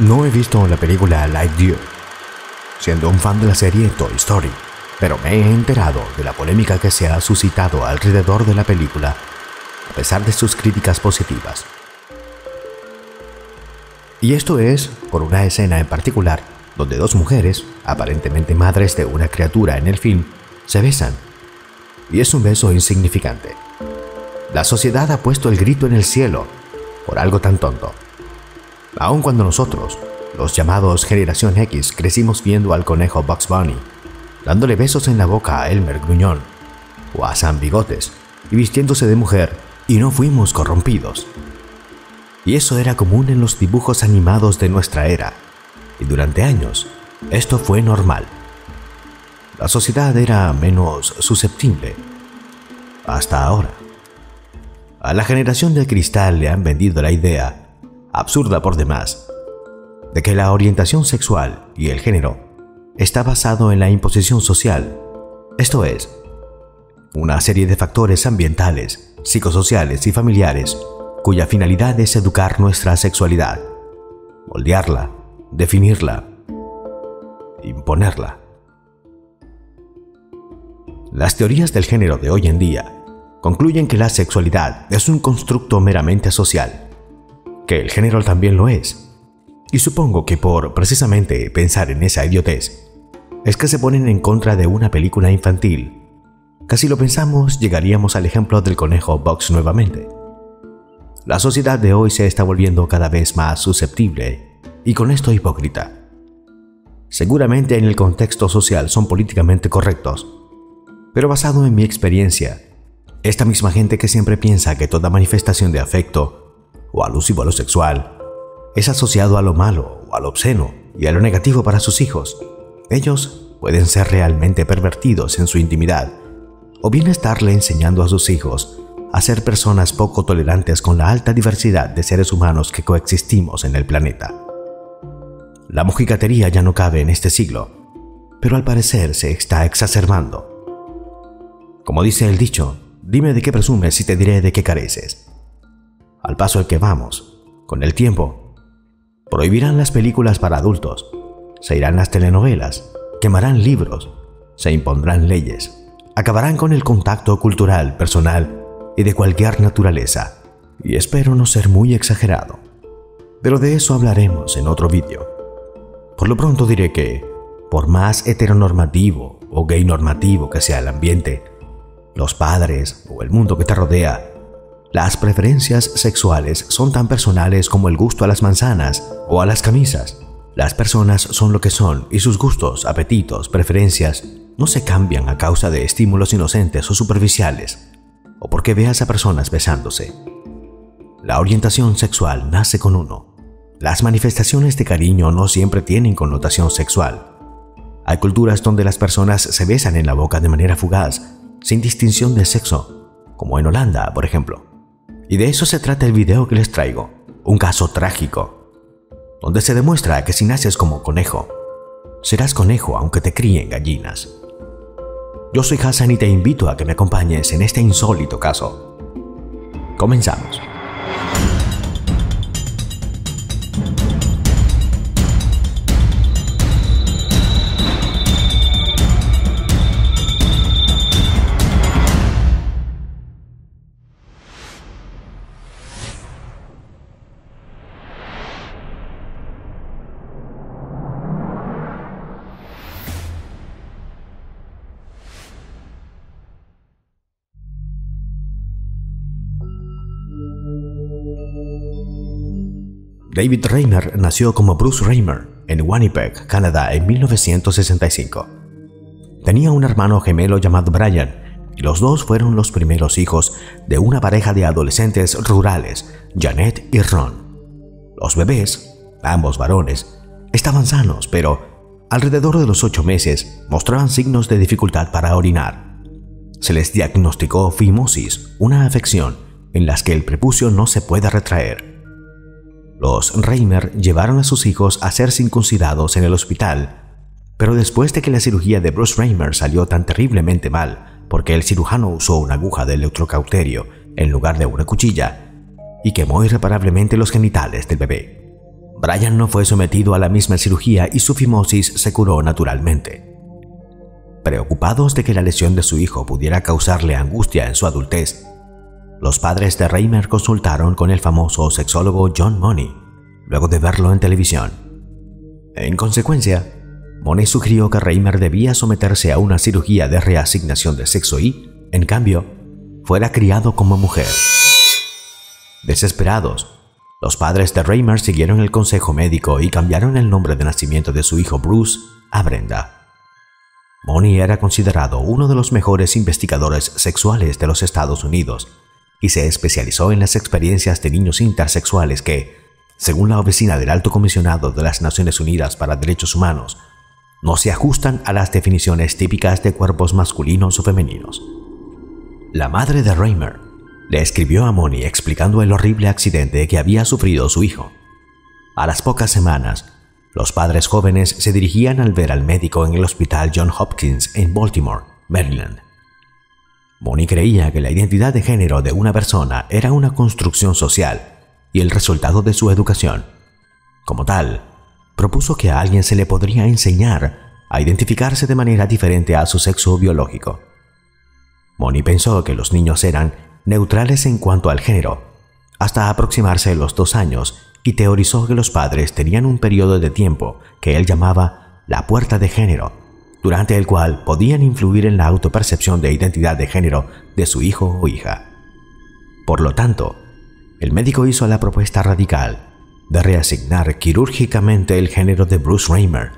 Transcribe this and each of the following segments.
No he visto la película Lightyear, siendo un fan de la serie Toy Story, pero me he enterado de la polémica que se ha suscitado alrededor de la película, a pesar de sus críticas positivas. Y esto es por una escena en particular donde dos mujeres, aparentemente madres de una criatura en el film, se besan. Y es un beso insignificante. La sociedad ha puesto el grito en el cielo por algo tan tonto. Aun cuando nosotros, los llamados Generación X, crecimos viendo al conejo Bugs Bunny, dándole besos en la boca a Elmer Gruñón o a Sam Bigotes y vistiéndose de mujer, y no fuimos corrompidos. Y eso era común en los dibujos animados de nuestra era, y durante años esto fue normal. La sociedad era menos susceptible. Hasta ahora. A la generación del cristal le han vendido la idea absurda por demás, de que la orientación sexual y el género está basado en la imposición social, esto es, una serie de factores ambientales, psicosociales y familiares cuya finalidad es educar nuestra sexualidad, moldearla, definirla, imponerla. Las teorías del género de hoy en día concluyen que la sexualidad es un constructo meramente social que el género también lo es. Y supongo que por precisamente pensar en esa idiotez, es que se ponen en contra de una película infantil. Casi lo pensamos, llegaríamos al ejemplo del conejo Box nuevamente. La sociedad de hoy se está volviendo cada vez más susceptible y con esto hipócrita. Seguramente en el contexto social son políticamente correctos, pero basado en mi experiencia, esta misma gente que siempre piensa que toda manifestación de afecto o alusivo a lo sexual, es asociado a lo malo o a lo obsceno y a lo negativo para sus hijos. Ellos pueden ser realmente pervertidos en su intimidad, o bien estarle enseñando a sus hijos a ser personas poco tolerantes con la alta diversidad de seres humanos que coexistimos en el planeta. La mojigatería ya no cabe en este siglo, pero al parecer se está exacerbando. Como dice el dicho, dime de qué presumes y te diré de qué careces al paso al que vamos, con el tiempo. Prohibirán las películas para adultos, se irán las telenovelas, quemarán libros, se impondrán leyes, acabarán con el contacto cultural, personal y de cualquier naturaleza. Y espero no ser muy exagerado. Pero de eso hablaremos en otro vídeo. Por lo pronto diré que, por más heteronormativo o gay normativo que sea el ambiente, los padres o el mundo que te rodea las preferencias sexuales son tan personales como el gusto a las manzanas o a las camisas. Las personas son lo que son y sus gustos, apetitos, preferencias no se cambian a causa de estímulos inocentes o superficiales o porque veas a personas besándose. La orientación sexual nace con uno. Las manifestaciones de cariño no siempre tienen connotación sexual. Hay culturas donde las personas se besan en la boca de manera fugaz, sin distinción de sexo, como en Holanda, por ejemplo. Y de eso se trata el video que les traigo, un caso trágico, donde se demuestra que si naces como conejo, serás conejo aunque te críen gallinas. Yo soy Hassan y te invito a que me acompañes en este insólito caso. Comenzamos. David Raymer nació como Bruce Raymer en Winnipeg, Canadá, en 1965. Tenía un hermano gemelo llamado Brian, y los dos fueron los primeros hijos de una pareja de adolescentes rurales, Janet y Ron. Los bebés, ambos varones, estaban sanos, pero alrededor de los ocho meses mostraban signos de dificultad para orinar. Se les diagnosticó fimosis, una afección en la que el prepucio no se puede retraer. Los Reimer llevaron a sus hijos a ser circuncidados en el hospital, pero después de que la cirugía de Bruce Reimer salió tan terriblemente mal, porque el cirujano usó una aguja de electrocauterio en lugar de una cuchilla, y quemó irreparablemente los genitales del bebé. Brian no fue sometido a la misma cirugía y su fimosis se curó naturalmente. Preocupados de que la lesión de su hijo pudiera causarle angustia en su adultez, los padres de Reimer consultaron con el famoso sexólogo John Money, luego de verlo en televisión. En consecuencia, Money sugirió que Reimer debía someterse a una cirugía de reasignación de sexo y, en cambio, fuera criado como mujer. Desesperados, los padres de Reimer siguieron el consejo médico y cambiaron el nombre de nacimiento de su hijo Bruce a Brenda. Money era considerado uno de los mejores investigadores sexuales de los Estados Unidos y se especializó en las experiencias de niños intersexuales que, según la Oficina del Alto Comisionado de las Naciones Unidas para Derechos Humanos, no se ajustan a las definiciones típicas de cuerpos masculinos o femeninos. La madre de Reimer le escribió a Moni explicando el horrible accidente que había sufrido su hijo. A las pocas semanas, los padres jóvenes se dirigían al ver al médico en el hospital John Hopkins en Baltimore, Maryland. Moni creía que la identidad de género de una persona era una construcción social y el resultado de su educación. Como tal, propuso que a alguien se le podría enseñar a identificarse de manera diferente a su sexo biológico. Moni pensó que los niños eran neutrales en cuanto al género, hasta aproximarse los dos años, y teorizó que los padres tenían un periodo de tiempo que él llamaba la puerta de género, durante el cual podían influir en la autopercepción de identidad de género de su hijo o hija. Por lo tanto, el médico hizo la propuesta radical de reasignar quirúrgicamente el género de Bruce Raymer,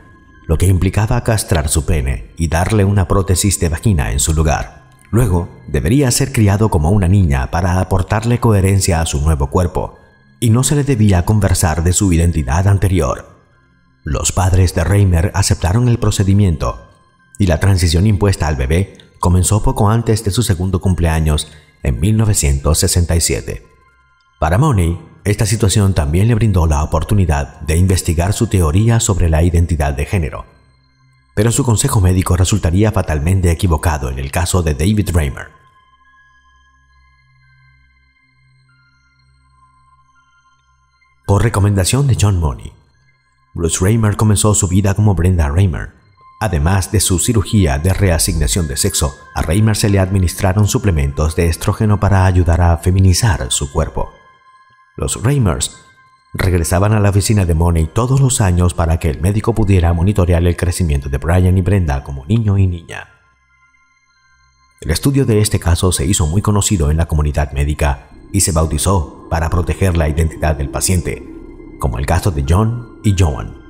lo que implicaba castrar su pene y darle una prótesis de vagina en su lugar. Luego, debería ser criado como una niña para aportarle coherencia a su nuevo cuerpo, y no se le debía conversar de su identidad anterior. Los padres de Raymer aceptaron el procedimiento, y la transición impuesta al bebé comenzó poco antes de su segundo cumpleaños en 1967. Para Money, esta situación también le brindó la oportunidad de investigar su teoría sobre la identidad de género. Pero su consejo médico resultaría fatalmente equivocado en el caso de David Raymer. Por recomendación de John Money, Bruce Raymer comenzó su vida como Brenda Raymer. Además de su cirugía de reasignación de sexo, a Raymer se le administraron suplementos de estrógeno para ayudar a feminizar su cuerpo. Los Raymers regresaban a la oficina de Money todos los años para que el médico pudiera monitorear el crecimiento de Brian y Brenda como niño y niña. El estudio de este caso se hizo muy conocido en la comunidad médica y se bautizó para proteger la identidad del paciente, como el caso de John y Joan.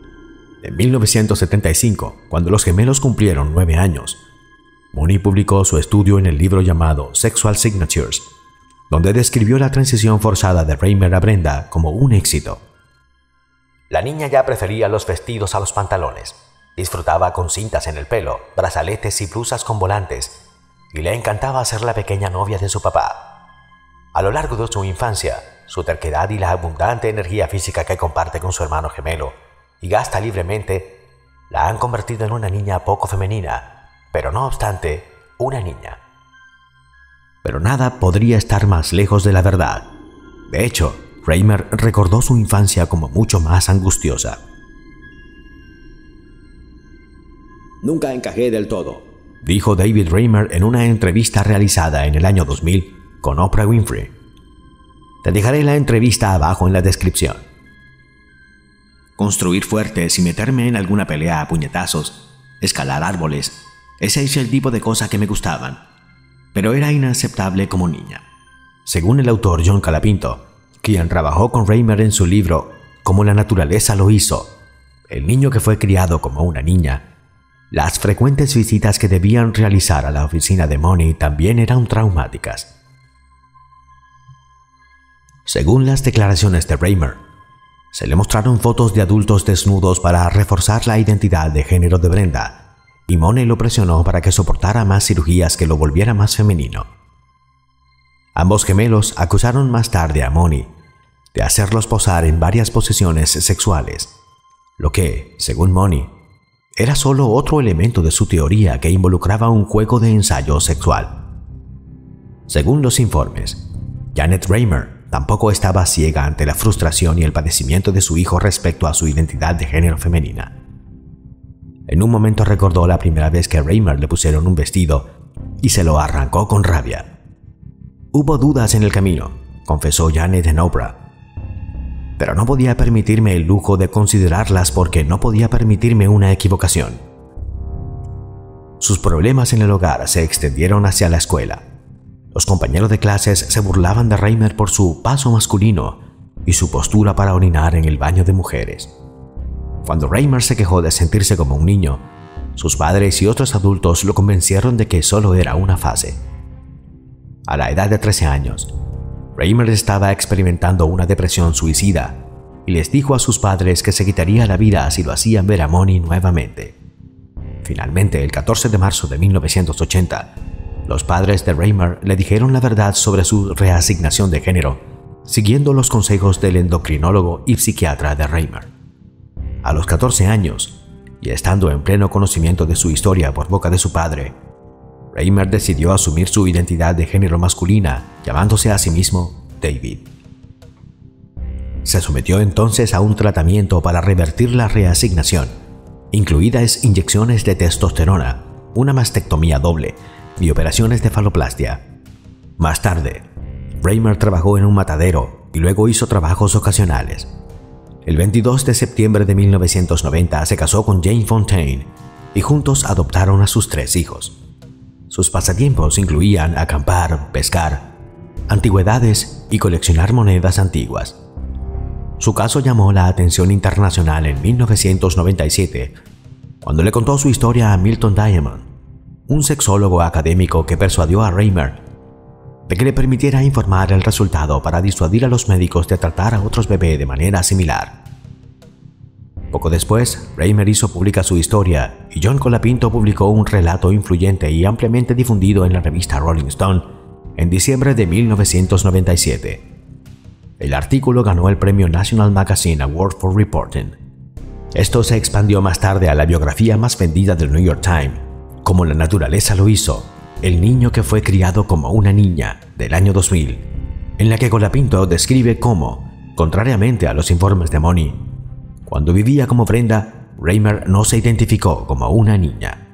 En 1975, cuando los gemelos cumplieron nueve años, Money publicó su estudio en el libro llamado Sexual Signatures, donde describió la transición forzada de Raymer a Brenda como un éxito. La niña ya prefería los vestidos a los pantalones, disfrutaba con cintas en el pelo, brazaletes y blusas con volantes, y le encantaba ser la pequeña novia de su papá. A lo largo de su infancia, su terquedad y la abundante energía física que comparte con su hermano gemelo y gasta libremente, la han convertido en una niña poco femenina, pero no obstante, una niña pero nada podría estar más lejos de la verdad. De hecho, Raymer recordó su infancia como mucho más angustiosa. Nunca encajé del todo, dijo David Raymer en una entrevista realizada en el año 2000 con Oprah Winfrey. Te dejaré la entrevista abajo en la descripción. Construir fuertes y meterme en alguna pelea a puñetazos, escalar árboles, ese es el tipo de cosas que me gustaban pero era inaceptable como niña. Según el autor John Calapinto, quien trabajó con Raymer en su libro Como la naturaleza lo hizo, el niño que fue criado como una niña, las frecuentes visitas que debían realizar a la oficina de Money también eran traumáticas. Según las declaraciones de Raymer, se le mostraron fotos de adultos desnudos para reforzar la identidad de género de Brenda y Money lo presionó para que soportara más cirugías que lo volviera más femenino. Ambos gemelos acusaron más tarde a Money de hacerlos posar en varias posiciones sexuales, lo que, según Money, era solo otro elemento de su teoría que involucraba un juego de ensayo sexual. Según los informes, Janet Raymer tampoco estaba ciega ante la frustración y el padecimiento de su hijo respecto a su identidad de género femenina. En un momento recordó la primera vez que a Raymer le pusieron un vestido y se lo arrancó con rabia. Hubo dudas en el camino, confesó Janet Oprah, pero no podía permitirme el lujo de considerarlas porque no podía permitirme una equivocación. Sus problemas en el hogar se extendieron hacia la escuela. Los compañeros de clases se burlaban de Reimer por su paso masculino y su postura para orinar en el baño de mujeres. Cuando Reimer se quejó de sentirse como un niño, sus padres y otros adultos lo convencieron de que solo era una fase. A la edad de 13 años, Reimer estaba experimentando una depresión suicida y les dijo a sus padres que se quitaría la vida si lo hacían ver a Moni nuevamente. Finalmente, el 14 de marzo de 1980, los padres de Raymer le dijeron la verdad sobre su reasignación de género, siguiendo los consejos del endocrinólogo y psiquiatra de Raymer. A los 14 años, y estando en pleno conocimiento de su historia por boca de su padre, Raymer decidió asumir su identidad de género masculina, llamándose a sí mismo David. Se sometió entonces a un tratamiento para revertir la reasignación, incluidas inyecciones de testosterona, una mastectomía doble y operaciones de faloplastia. Más tarde, Raymer trabajó en un matadero y luego hizo trabajos ocasionales. El 22 de septiembre de 1990 se casó con Jane Fontaine y juntos adoptaron a sus tres hijos. Sus pasatiempos incluían acampar, pescar, antigüedades y coleccionar monedas antiguas. Su caso llamó la atención internacional en 1997, cuando le contó su historia a Milton Diamond, un sexólogo académico que persuadió a Raymer de que le permitiera informar el resultado para disuadir a los médicos de tratar a otros bebés de manera similar. Poco después, Raymer hizo pública su historia y John Colapinto publicó un relato influyente y ampliamente difundido en la revista Rolling Stone en diciembre de 1997. El artículo ganó el premio National Magazine Award for Reporting. Esto se expandió más tarde a la biografía más vendida del New York Times como la naturaleza lo hizo, El niño que fue criado como una niña, del año 2000, en la que Colapinto describe cómo, contrariamente a los informes de Moni, cuando vivía como Brenda, Raymer no se identificó como una niña.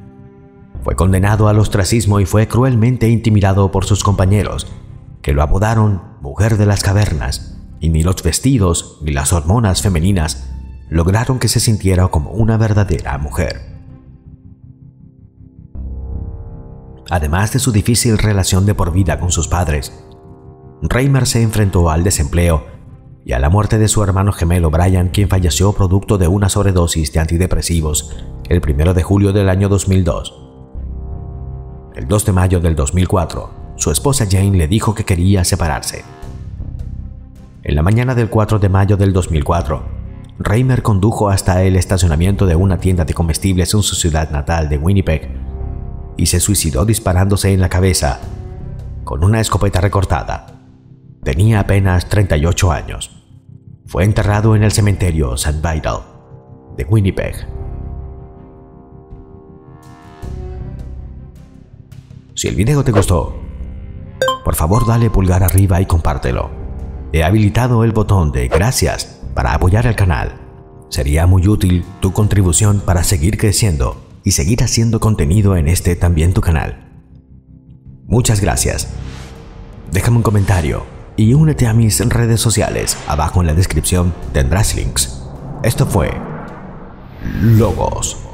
Fue condenado al ostracismo y fue cruelmente intimidado por sus compañeros, que lo apodaron Mujer de las Cavernas, y ni los vestidos ni las hormonas femeninas lograron que se sintiera como una verdadera mujer. Además de su difícil relación de por vida con sus padres. Reimer se enfrentó al desempleo y a la muerte de su hermano gemelo Brian, quien falleció producto de una sobredosis de antidepresivos el 1 de julio del año 2002. El 2 de mayo del 2004, su esposa Jane le dijo que quería separarse. En la mañana del 4 de mayo del 2004, Reimer condujo hasta el estacionamiento de una tienda de comestibles en su ciudad natal de Winnipeg y se suicidó disparándose en la cabeza con una escopeta recortada. Tenía apenas 38 años. Fue enterrado en el cementerio St. Vital de Winnipeg. Si el video te gustó, por favor dale pulgar arriba y compártelo. He habilitado el botón de gracias para apoyar el canal. Sería muy útil tu contribución para seguir creciendo y seguir haciendo contenido en este también tu canal. Muchas gracias. Déjame un comentario y únete a mis redes sociales. Abajo en la descripción tendrás links. Esto fue Logos.